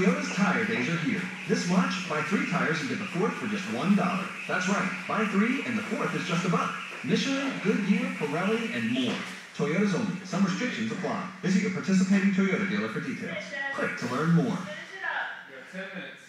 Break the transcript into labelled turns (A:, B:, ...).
A: Toyota's tire days are here. This March, buy three tires and get the fourth for just $1. That's right, buy three and the fourth is just a buck. Michelin, Goodyear, Pirelli, and more. Toyotas only. Some restrictions apply. Visit your participating Toyota dealer for details. Click to learn more.
B: 10 minutes.